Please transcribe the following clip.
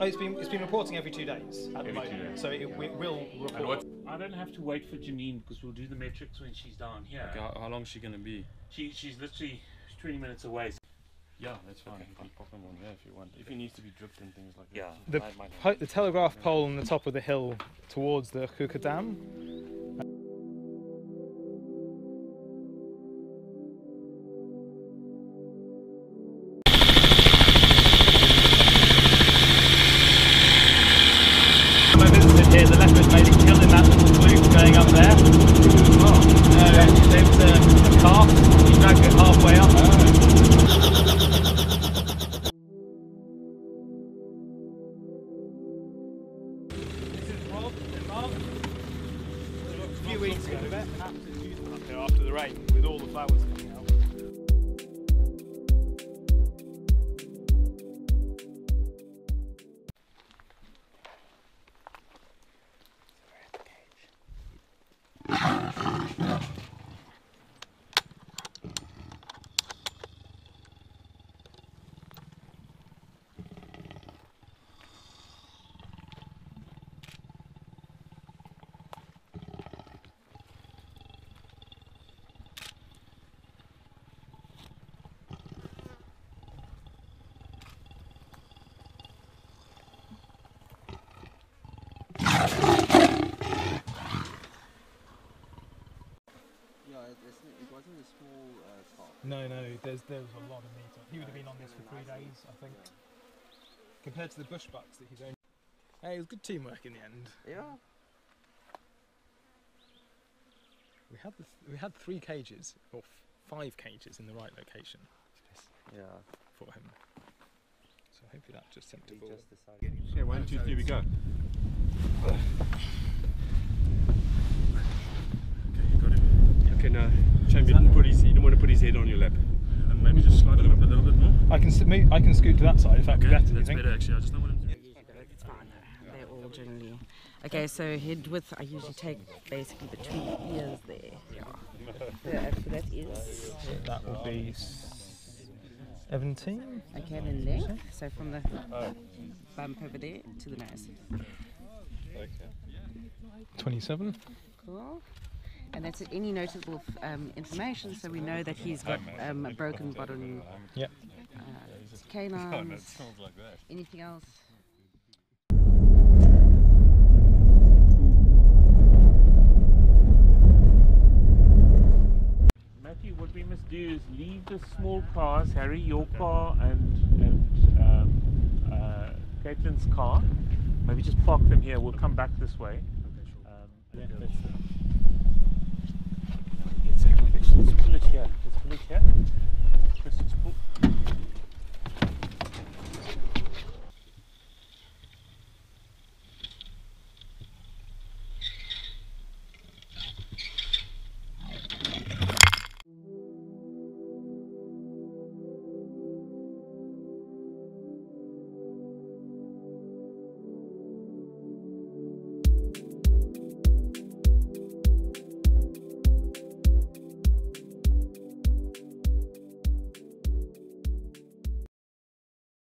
Oh, it's been it's been reporting every two days at the Every two moment, days. so it, it will report. I don't have to wait for Janine because we'll do the metrics when she's down here. Okay, how, how long is she gonna be? She, she's literally 20 minutes away. Yeah, that's fine. You can pop him on there if you want. If he needs to be dripped and things like Yeah. that. The, I might po- the telegraph pole on the top of the hill towards the Kouga Dam. Up there. Uh, there was a, a calf, dragged it halfway up. This is. A few weeks ago, after the rain with all the flowers No, no, there's there was a lot of meat. He would have been on this for three days, I think. Compared to the bush bucks that he's only. Hey, it was good teamwork in the end. Yeah. We had the th- we had three cages or f- five cages in the right location Yeah. for him. So hopefully that just sent to He ball. just decided. Okay, one, two, three, we go. I can s- mo- I can scoot to that side if that'd be Okay, better. You that's think? better actually. I just don't want him to. It's fine. They're all generally. Okay, so head width I usually take basically between the ears there. Yeah. Yeah, so that is That would be seventeen. okay. Then length. So from the oh. bump over there to the nose. Twenty-seven. Cool. And that's any notable um, information, so we know that he's got um, a broken bottom Yep. uh, canines. Anything else? Matthew, what we must do is leave the small cars, Harry, your car and and um, uh, Caitlin's car. Maybe just park them here. We'll come back this way. Um, then let's,